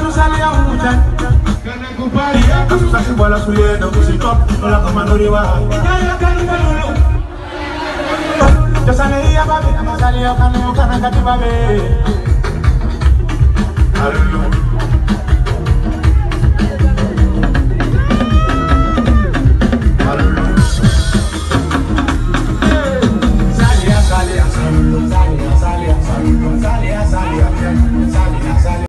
Just mucha Kana kupalia just bola suyeno kusitop Ola kumanuriwa Nyaya kanu Josane iya